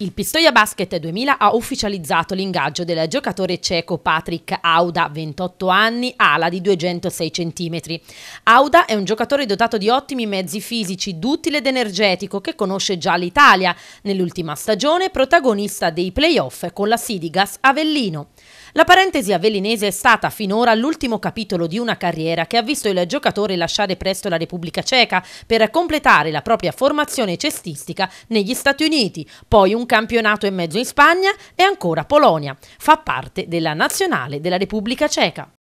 Il Pistoia Basket 2000 ha ufficializzato l'ingaggio del giocatore ceco Patrick Auda, 28 anni, ala di 206 cm. Auda è un giocatore dotato di ottimi mezzi fisici, duttile ed energetico che conosce già l'Italia, nell'ultima stagione protagonista dei playoff con la Sidigas Avellino. La parentesi avellinese è stata finora l'ultimo capitolo di una carriera che ha visto il giocatore lasciare presto la Repubblica Ceca per completare la propria formazione cestistica negli Stati Uniti, poi un campionato e mezzo in Spagna e ancora Polonia. Fa parte della nazionale della Repubblica Ceca.